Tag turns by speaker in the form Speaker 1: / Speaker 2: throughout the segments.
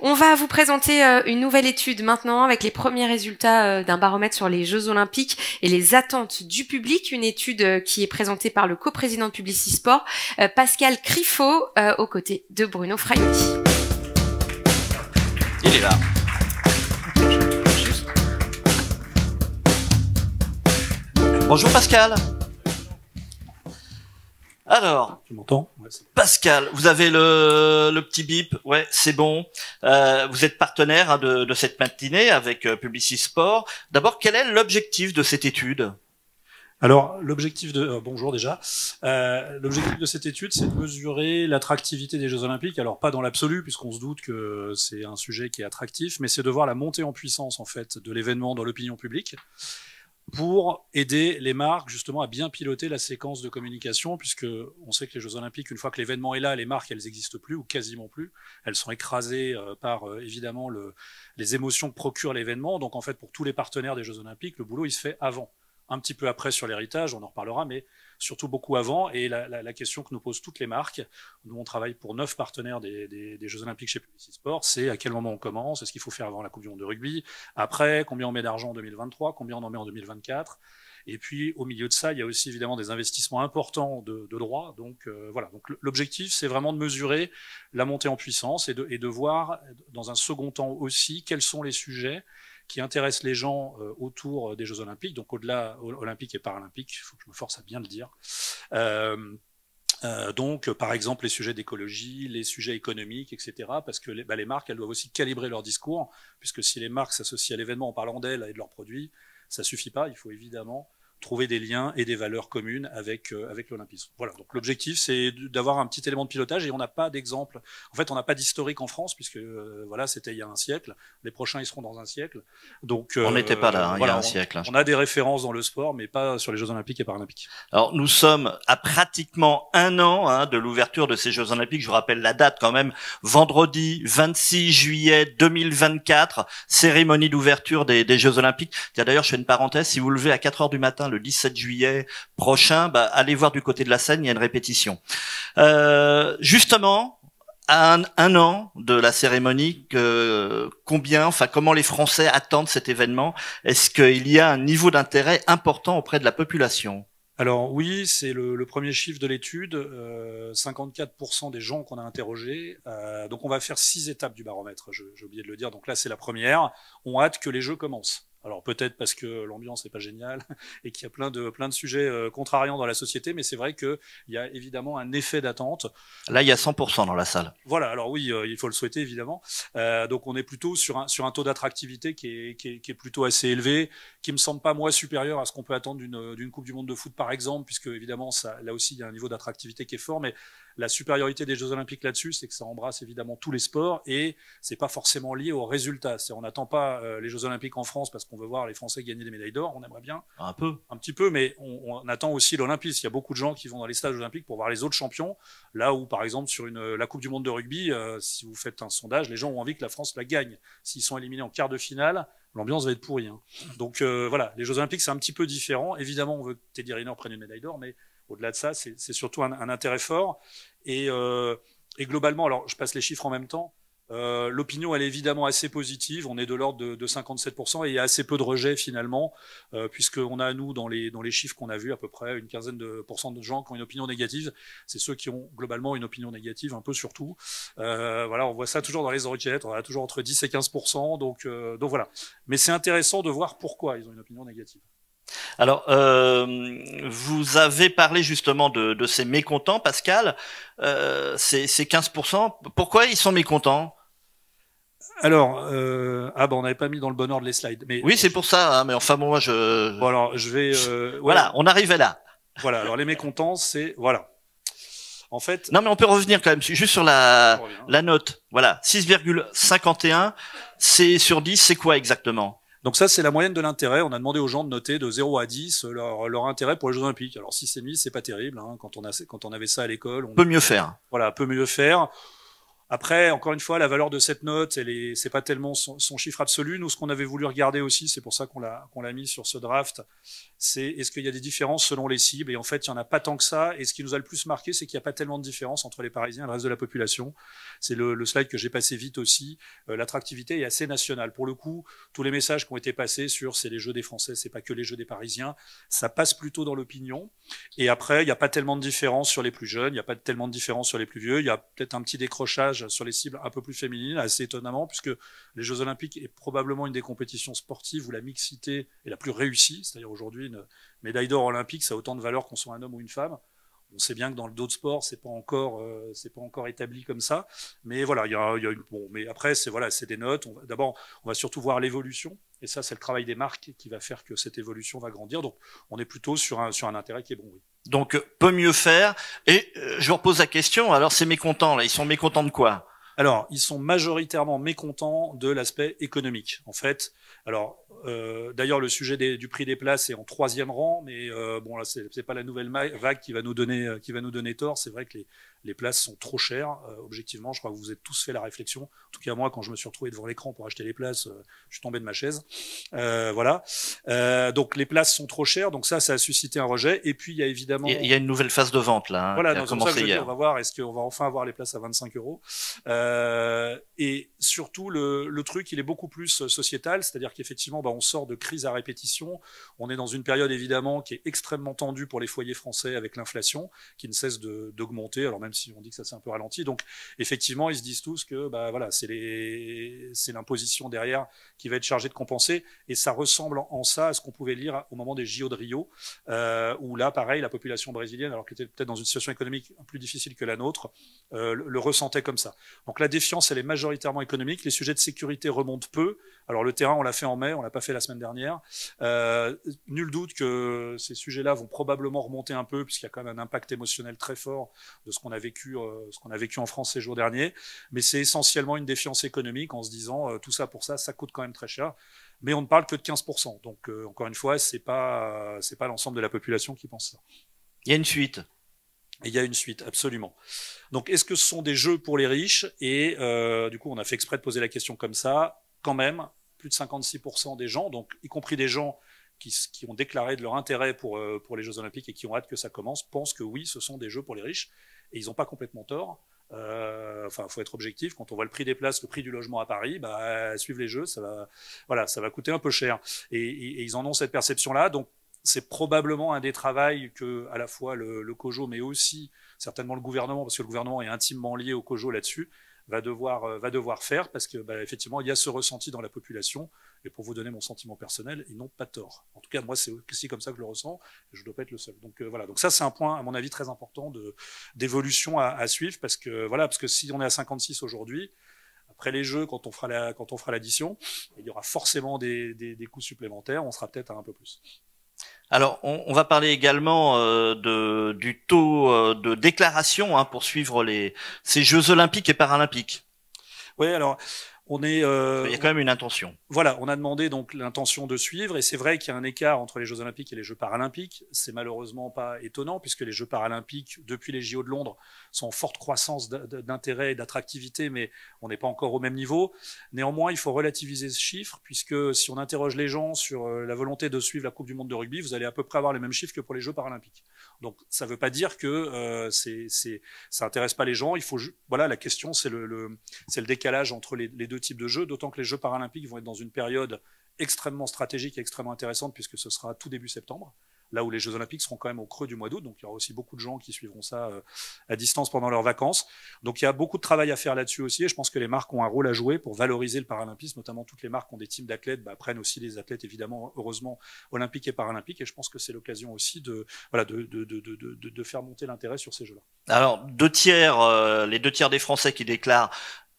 Speaker 1: On va vous présenter euh, une nouvelle étude maintenant avec les premiers résultats euh, d'un baromètre sur les Jeux Olympiques et les attentes du public. Une étude euh, qui est présentée par le coprésident de Publicisport, Pascal Criffaut, aux côtés de Bruno Fraioli.
Speaker 2: Il est là. Bonjour Pascal. Alors,
Speaker 3: tu m'entends?
Speaker 2: Pascal, vous avez le, petit bip, ouais, c'est bon. Euh, vous êtes partenaire hein, de, cette matinée avec euh, Publicisport. D'abord, quel est l'objectif de cette étude?
Speaker 3: Alors, l'objectif de euh, bonjour déjà. Euh, l'objectif de cette étude, c'est de mesurer l'attractivité des Jeux Olympiques. Alors pas dans l'absolu, puisqu'on se doute que c'est un sujet qui est attractif, mais c'est de voir la montée en puissance en fait de l'événement dans l'opinion publique pour aider les marques justement à bien piloter la séquence de communication, puisque on sait que les Jeux Olympiques, une fois que l'événement est là, les marques elles n'existent plus ou quasiment plus. Elles sont écrasées euh, par euh, évidemment le, les émotions que procure l'événement. Donc en fait, pour tous les partenaires des Jeux Olympiques, le boulot il se fait avant un petit peu après sur l'héritage, on en reparlera, mais surtout beaucoup avant. Et la, question que nous posent toutes les marques, nous on travaille pour neuf partenaires des, Jeux Olympiques chez Publicis Sport, c'est à quel moment on commence, est-ce qu'il faut faire avant la Coupe du Monde de rugby, après, combien on met d'argent en 2023, combien on en met en 2024. Et puis au milieu de ça, il y a aussi évidemment des investissements importants de, de droit. Donc euh, voilà. Donc l'objectif, c'est vraiment de mesurer la montée en puissance et de voir dans un second temps aussi quels sont les sujets qui intéresse les gens euh, autour des Jeux Olympiques, donc au-delà olympique et paralympique, il faut que je me force à bien le dire. Euh, euh, donc, par exemple, les sujets d'écologie, les sujets économiques, etc. Parce que les, bah, les, marques, elles doivent aussi calibrer leur discours, puisque si les marques s'associent à l'événement en parlant d'elles et de leurs produits, ça suffit pas. Il faut évidemment trouver des liens et des valeurs communes avec euh, avec l'olympisme. Voilà. Donc l'objectif c'est d'avoir un petit élément de pilotage et on n'a pas d'exemple. En fait, on n'a pas d'historique en France puisque euh, voilà, c'était il y a un siècle. Les prochains ils seront dans un siècle. Donc
Speaker 2: on n'était pas là hein, il y a un siècle.
Speaker 3: On a des références dans le sport, mais pas sur les Jeux olympiques et paralympiques.
Speaker 2: Alors nous sommes à pratiquement un an hein, de l'ouverture de ces Jeux olympiques. Je vous rappelle la date quand même. Vendredi 26 juillet 2024, cérémonie d'ouverture des, des Jeux olympiques. D'ailleurs, je fais une parenthèse. Si vous levez à 4 heures du matin le 17 juillet prochain, bah, allez voir du côté de la scène, il y a une répétition. Euh, justement, à un, an de la cérémonie, combien, enfin comment les Français attendent cet événement? Est-ce qu'il y a un niveau d'intérêt important auprès de la population?
Speaker 3: Alors oui, c'est le, premier chiffre de l'étude. 54% euh, des gens qu'on a interrogés. Euh, donc on va faire six étapes du baromètre. J'ai oublié de le dire. Donc là c'est la première. On hâte que les jeux commencent. Alors peut-être parce que l'ambiance n'est pas géniale et qu'il y a plein de plein de sujets euh, contrariants dans la société, mais c'est vrai qu'il y a évidemment un effet d'attente.
Speaker 2: Là, il y a 100% dans la salle.
Speaker 3: Voilà. Alors oui, euh, il faut le souhaiter évidemment. Euh, donc on est plutôt sur un sur un taux d'attractivité qui est, qui est, qui est plutôt assez élevé, qui me semble pas moi supérieur à ce qu'on peut attendre d'une d'une Coupe du Monde de foot par exemple, puisque évidemment ça là aussi il y a un niveau d'attractivité qui est fort, mais la supériorité des Jeux Olympiques là-dessus, c'est que ça embrasse évidemment tous les sports et c'est pas forcément lié aux résultats. On n'attend pas euh, les Jeux Olympiques en France parce qu'on veut voir les Français gagner des médailles d'or. On aimerait bien
Speaker 2: un peu,
Speaker 3: un petit peu, mais on, on attend aussi l'Olympisme. Il y a beaucoup de gens qui vont dans les stages olympiques pour voir les autres champions. Là où, par exemple, sur une la Coupe du Monde de rugby, euh, si vous faites un sondage, les gens ont envie que la France la gagne. S'ils sont éliminés en quart de finale, l'ambiance va être pourrie. Hein. Donc euh, voilà, les Jeux Olympiques c'est un petit peu différent. Évidemment, on veut que Teddy Riner prenne une médaille d'or, mais au-delà de ça, c'est surtout un, intérêt fort. Et, euh, et, globalement, alors je passe les chiffres en même temps. Euh, L'opinion, elle est évidemment assez positive. On est de l'ordre de, de, 57% et il y a assez peu de rejets finalement, euh, puisqu'on a nous dans les dans les chiffres qu'on a vus à peu près une quinzaine de pourcents de gens qui ont une opinion négative. C'est ceux qui ont globalement une opinion négative, un peu surtout. Euh, voilà, on voit ça toujours dans les enquêtes. On a toujours entre 10 et 15%. Donc euh, donc voilà. Mais c'est intéressant de voir pourquoi ils ont une opinion négative.
Speaker 2: Alors, euh, vous avez parlé justement de, de ces mécontents, Pascal. Euh, ces, ces 15%, pourquoi ils sont mécontents?
Speaker 3: Alors, euh, ah bon, on n'avait pas mis dans le bon ordre les slides. Mais
Speaker 2: oui, c'est pour ça. Hein, mais enfin, bon, moi, je.
Speaker 3: Bon, alors, je vais. Euh,
Speaker 2: voilà, on arrivait là.
Speaker 3: Voilà. Alors, les mécontents, c'est voilà. En fait.
Speaker 2: Non, mais on peut revenir quand même juste sur la la note. Voilà, 6,51. C'est sur 10, c'est quoi exactement?
Speaker 3: Donc ça, c'est la moyenne de l'intérêt. On a demandé aux gens de noter de 0 à 10 leur, leur intérêt pour les Jeux Olympiques. Alors si c'est mis, c'est pas terrible. Hein. Quand on a quand on avait ça à l'école, on
Speaker 2: peut mieux faire.
Speaker 3: Voilà, peut mieux faire. Après, encore une fois, la valeur de cette note, elle est, c'est pas tellement son, chiffre absolu. Nous, ce qu'on avait voulu regarder aussi, c'est pour ça qu'on l'a, qu'on mis sur ce draft, c'est est-ce qu'il y a des différences selon les cibles? Et en fait, il y en a pas tant que ça. Et ce qui nous a le plus marqué, c'est qu'il n'y a pas tellement de différence entre les Parisiens et le reste de la population. C'est le, le slide que j'ai passé vite aussi. Euh, l'attractivité est assez nationale. Pour le coup, tous les messages qui ont été passés sur c'est les jeux des Français, c'est pas que les jeux des Parisiens, ça passe plutôt dans l'opinion. Et après, il n'y a pas tellement de différence sur les plus jeunes, il n'y a pas tellement de différence sur les plus vieux. Il y a peut-être un petit décrochage sur les cibles un peu plus féminines, assez étonnamment, puisque les Jeux Olympiques est probablement une des compétitions sportives où la mixité est la plus réussie. C'est-à-dire aujourd'hui, une médaille d'or olympique, ça a autant de valeur qu'on soit un homme ou une femme. On sait bien que dans d'autres sports, c'est pas encore, euh, c'est pas encore établi comme ça. Mais voilà, il y a, y a une, bon, mais après, c'est voilà, c'est des notes. D'abord, on va surtout voir l'évolution. Et ça, c'est le travail des marques qui va faire que cette évolution va grandir. Donc, on est plutôt sur un, sur un intérêt qui est bon. Oui.
Speaker 2: Donc, peut mieux faire. Et euh, je vous repose la question. Alors, c'est mécontents là. Ils sont mécontents de quoi?
Speaker 3: Alors, ils sont majoritairement mécontents de l'aspect économique. En fait, alors, euh, d'ailleurs, le sujet des, du prix des places est en troisième rang, mais euh, bon, là, c'est pas la nouvelle vague qui va nous donner, euh, qui va nous donner tort. C'est vrai que les, les places sont trop chères. Euh, objectivement, je crois que vous avez tous fait la réflexion. En tout cas, moi, quand je me suis retrouvé devant l'écran pour acheter les places, euh, je suis tombé de ma chaise. Euh, voilà. donc les places sont trop chères. Donc ça, ça a suscité un rejet. Et puis il y a évidemment.
Speaker 2: Il y a une nouvelle phase de vente là. Hein,
Speaker 3: voilà. Donc, ça que je dire, on va voir. Est-ce qu'on va enfin avoir les places à 25 euros? Et surtout, le, truc, il est beaucoup plus sociétal. C'est-à-dire qu'effectivement, bah, on sort de crise à répétition. On est dans une période évidemment qui est extrêmement tendue pour les foyers français avec l'inflation qui ne cesse d'augmenter. Alors même si on dit que ça s'est un peu ralenti. Donc effectivement, ils se disent tous que bah voilà, c'est l'imposition derrière qui va être chargée de compenser. Et ça ressemble en, ça à ce qu'on pouvait lire au moment des JO de Rio, euh, où là, pareil, la population brésilienne, alors qu'elle était peut-être dans une situation économique plus difficile que la nôtre, euh, le, ressentait comme ça. La défiance, elle est majoritairement économique. Les sujets de sécurité remontent peu. Alors le terrain, on l'a fait en mai, on l'a pas fait la semaine dernière. Euh, nul doute que ces sujets-là vont probablement remonter un peu, puisqu'il y a quand même un impact émotionnel très fort de ce qu'on a vécu, euh, ce qu'on a vécu en France ces jours derniers. Mais c'est essentiellement une défiance économique en se disant euh, tout ça pour ça, ça coûte quand même très cher. Mais on ne parle que de 15%. Donc encore une fois, c'est pas pas l'ensemble de la population qui pense ça.
Speaker 2: Il y a une
Speaker 3: il y a une suite, absolument. Donc, est-ce que ce sont des jeux pour les riches? Et du coup, on a fait exprès de poser la question comme ça. Quand même, plus de 56% des gens, donc y compris des gens qui, ont déclaré de leur intérêt pour, pour les Jeux Olympiques et qui ont hâte que ça commence, pensent que oui, ce sont des jeux pour les riches. Et ils n'ont pas complètement tort. Euh, enfin, faut être objectif. Quand on voit le prix des places, le prix du logement à Paris, bah, suivre les jeux, ça va, voilà, ça va coûter un peu cher. Et, et, ils en ont cette perception-là. Donc, c'est probablement un des travaux que, à la fois le, COJO, mais aussi certainement le gouvernement, parce que le gouvernement est intimement lié au COJO là-dessus, va devoir, euh, va devoir faire, parce que, bah, effectivement, il y a ce ressenti dans la population et pour vous donner mon sentiment personnel, ils n'ont pas tort. En tout cas, moi, c'est aussi comme ça que je le ressens. Je ne dois pas être le seul. Donc euh, voilà. Donc ça, c'est un point, à mon avis, très important d'évolution à, suivre parce que voilà, parce que si on est à 56 aujourd'hui, après les jeux, quand on fera la, quand on fera l'addition, il y aura forcément des, des, des coûts supplémentaires. On sera peut-être à un peu plus.
Speaker 2: Alors, on, va parler également euh, de, du taux euh, de déclaration hein, pour suivre les, ces Jeux olympiques et paralympiques.
Speaker 3: Oui, alors on est.
Speaker 2: Euh, il y a quand même une intention.
Speaker 3: Voilà, on a demandé donc l'intention de suivre, et c'est vrai qu'il y a un écart entre les Jeux Olympiques et les Jeux Paralympiques. C'est malheureusement pas étonnant puisque les Jeux Paralympiques, depuis les JO de Londres, sont en forte croissance d'intérêt et d'attractivité, mais on n'est pas encore au même niveau. Néanmoins, il faut relativiser ce chiffre puisque si on interroge les gens sur euh, la volonté de suivre la Coupe du Monde de rugby, vous allez à peu près avoir les mêmes chiffres que pour les Jeux Paralympiques. Donc, ça ne veut pas dire que euh, c'est, ça intéresse pas les gens. Il faut, voilà, la question, c'est le, le c'est le décalage entre les, les deux types de jeux, d'autant que les Jeux paralympiques vont être dans une période extrêmement stratégique et extrêmement intéressante puisque ce sera tout début septembre là où les Jeux Olympiques seront quand même au creux du mois d'août. Donc il y aura aussi beaucoup de gens qui suivront ça euh, à distance pendant leurs vacances. Donc il y a beaucoup de travail à faire là-dessus aussi. Et je pense que les marques ont un rôle à jouer pour valoriser le paralympisme, notamment toutes les marques ont des teams d'athlètes, bah, prennent aussi des athlètes évidemment, heureusement, olympiques et paralympiques. Et je pense que c'est l'occasion aussi de, voilà, de, de, de, de faire monter l'intérêt sur ces jeux-là.
Speaker 2: Alors deux tiers, euh, les deux tiers des Français qui déclarent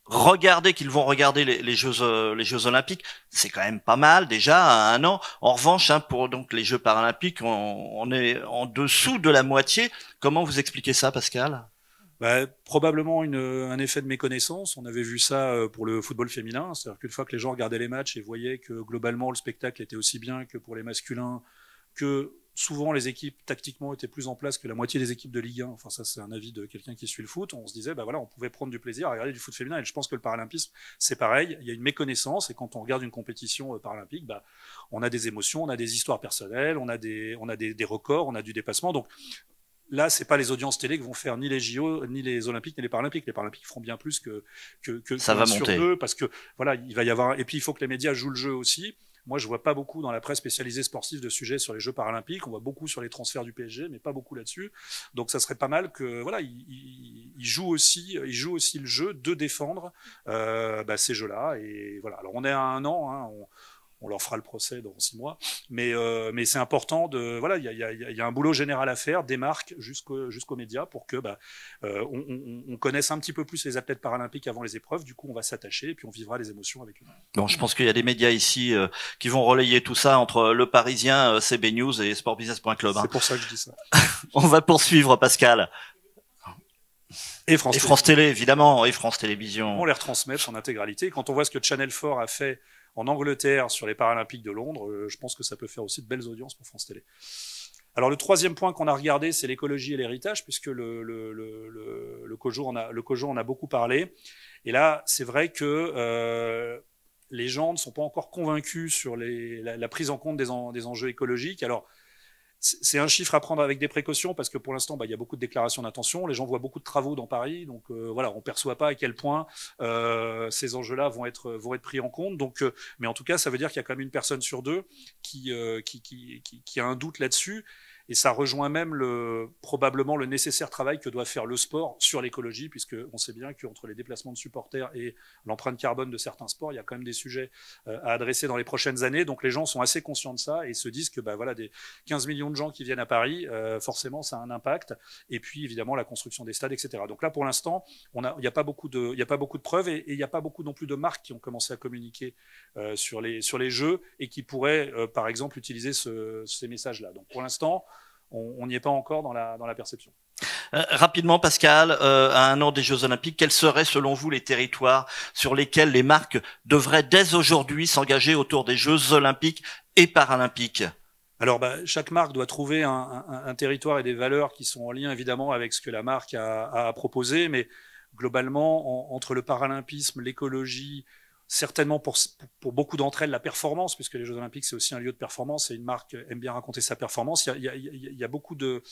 Speaker 2: regarder qu'ils vont regarder les, Jeux euh, les Jeux Olympiques, c'est quand même pas mal déjà à un an. En revanche, hein, pour donc les Jeux Paralympiques, on, est en dessous de la moitié. Comment vous expliquez ça, Pascal?
Speaker 3: Bah, probablement une, un effet de méconnaissance. On avait vu ça euh, pour le football féminin, c'est-à-dire qu'une fois que les gens regardaient les matchs et voyaient que globalement le spectacle était aussi bien que pour les masculins, que souvent les équipes tactiquement étaient plus en place que la moitié des équipes de Ligue 1. Enfin, ça, c'est un avis de quelqu'un qui suit le foot. On se disait, bah voilà, on pouvait prendre du plaisir à regarder du foot féminin. Et je pense que le paralympisme, c'est pareil. Il y a une méconnaissance. Et quand on regarde une compétition euh, paralympique, bah, on a des émotions, on a des histoires personnelles, on a des, on a des, des records, on a du dépassement. Donc, Là, c'est pas les audiences télé qui vont faire ni les JO, ni les Olympiques, ni les Paralympiques. Les Paralympiques feront bien plus que que, que
Speaker 2: ça va
Speaker 3: sur
Speaker 2: monter.
Speaker 3: deux, parce que voilà, il va y avoir. Et puis il faut que les médias jouent le jeu aussi. Moi, je vois pas beaucoup dans la presse spécialisée sportive de sujets sur les Jeux paralympiques. On voit beaucoup sur les transferts du PSG, mais pas beaucoup là-dessus. Donc, ça serait pas mal que voilà, il, il jouent aussi, ils jouent aussi le jeu de défendre euh, bah, ces jeux-là. Et voilà. Alors, on est à un an. Hein, on leur fera le procès dans six mois. Mais, euh, mais c'est important de. Voilà, il y a, y, a, y a, un boulot général à faire, des marques jusqu'aux médias pour que bah, euh, on, on, on, connaisse un petit peu plus les athlètes paralympiques avant les épreuves. Du coup, on va s'attacher et puis on vivra les émotions avec eux.
Speaker 2: Bon, je pense qu'il y a des médias ici euh, qui vont relayer tout ça entre Le Parisien, CB News et sportbusiness.club.
Speaker 3: Hein. C'est pour ça que je dis ça.
Speaker 2: on va poursuivre, Pascal.
Speaker 3: Et France,
Speaker 2: et France Télé. Télé, évidemment, et France Télévisions.
Speaker 3: On les retransmet en intégralité. Quand on voit ce que Channel 4 a fait en Angleterre sur les Paralympiques de Londres, euh, je pense que ça peut faire aussi de belles audiences pour France Télé. Alors le troisième point qu'on a regardé, c'est l'écologie et l'héritage, puisque le, le, le, en a, beaucoup parlé. Et là, c'est vrai que euh, les gens ne sont pas encore convaincus sur la, prise en compte des, des enjeux écologiques. Alors c'est un chiffre à prendre avec des précautions parce que pour l'instant, bah, il y a beaucoup de déclarations d'intention. Les gens voient beaucoup de travaux dans Paris, donc euh, voilà, on perçoit pas à quel point euh, ces enjeux-là vont être vont être pris en compte. Donc, euh, mais en tout cas, ça veut dire qu'il y a quand même une personne sur deux qui euh, qui, a un doute là-dessus. Et ça rejoint même le, probablement le nécessaire travail que doit faire le sport sur l'écologie, puisque on sait bien qu'entre les déplacements de supporters et l'empreinte carbone de certains sports, il y a quand même des sujets euh, à adresser dans les prochaines années. Donc les gens sont assez conscients de ça et se disent que bah, voilà, des 15 millions de gens qui viennent à Paris, euh, forcément, ça a un impact. Et puis évidemment la construction des stades, etc. Donc là, pour l'instant, il n'y a pas beaucoup de, preuves et, il n'y a pas beaucoup non plus de marques qui ont commencé à communiquer euh, sur les jeux et qui pourraient, par exemple, utiliser ce, ces messages-là. Donc pour l'instant on n'y est pas encore dans la, dans la perception.
Speaker 2: Euh, rapidement, Pascal, euh, à un an des Jeux Olympiques, quels seraient selon vous les territoires sur lesquels les marques devraient dès aujourd'hui s'engager autour des Jeux Olympiques et Paralympiques?
Speaker 3: Alors, bah, chaque marque doit trouver un, un, un, territoire et des valeurs qui sont en lien évidemment avec ce que la marque a, a proposé, mais globalement, en, entre le paralympisme, l'écologie, certainement pour, beaucoup d'entre elles la performance, puisque les Jeux Olympiques c'est aussi un lieu de performance et une marque aime bien raconter sa performance. Il y a beaucoup de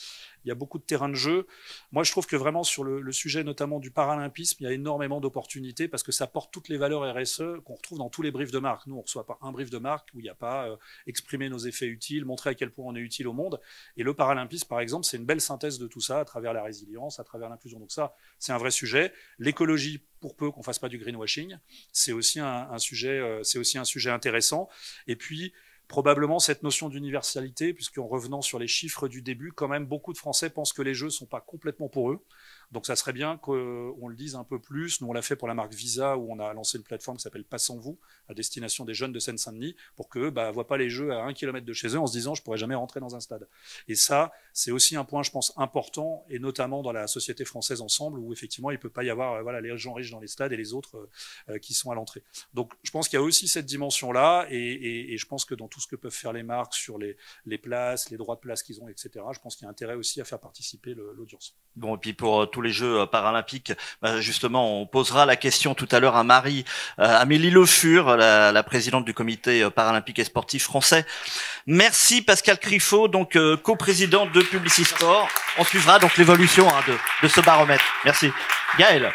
Speaker 3: il y a beaucoup de terrains de jeu. Moi, je trouve que vraiment sur le, sujet notamment du paralympisme, il y a énormément d'opportunités parce que ça porte toutes les valeurs RSE qu'on retrouve dans tous les briefs de marque. Nous, on reçoit pas un brief de marque où il n'y a pas euh, exprimer nos effets utiles, montrer à quel point on est utile au monde. Et le paralympisme, par exemple, c'est une belle synthèse de tout ça à travers la résilience, à travers l'inclusion. Donc ça, c'est un vrai sujet. L'écologie, pour peu qu'on fasse pas du greenwashing, c'est aussi un, un sujet, euh, c'est aussi un sujet intéressant. Et puis probablement cette notion d'universalité, puisqu'en revenant sur les chiffres du début, quand même beaucoup de Français pensent que les jeux sont pas complètement pour eux. Donc ça serait bien qu'on le dise un peu plus. Nous, on l'a fait pour la marque Visa, où on a lancé une plateforme qui s'appelle Passe en vous, à destination des jeunes de Seine-Saint-Denis, pour qu'eux bah, voient pas les jeux à un kilomètre de chez eux en se disant je pourrais jamais rentrer dans un stade. Et ça, c'est aussi un point, je pense, important, et notamment dans la société française ensemble, où effectivement, il peut pas y avoir euh, voilà, les gens riches dans les stades et les autres euh, qui sont à l'entrée. Donc je pense qu'il y a aussi cette dimension-là, et, et, je pense que dans tout ce que peuvent faire les marques sur les, places, les droits de place qu'ils ont, etc., je pense qu'il y a intérêt aussi à faire participer l'audience.
Speaker 2: Bon, et puis pour euh, tous les Jeux paralympiques, bah, justement, on posera la question tout à l'heure à Marie, euh, Amélie Le Fur, la, présidente du comité paralympique et sportif français. Merci Pascal Criffaut, donc euh, coprésident de Publicisport. On suivra donc l'évolution hein, de, de ce baromètre. Merci. Gaël.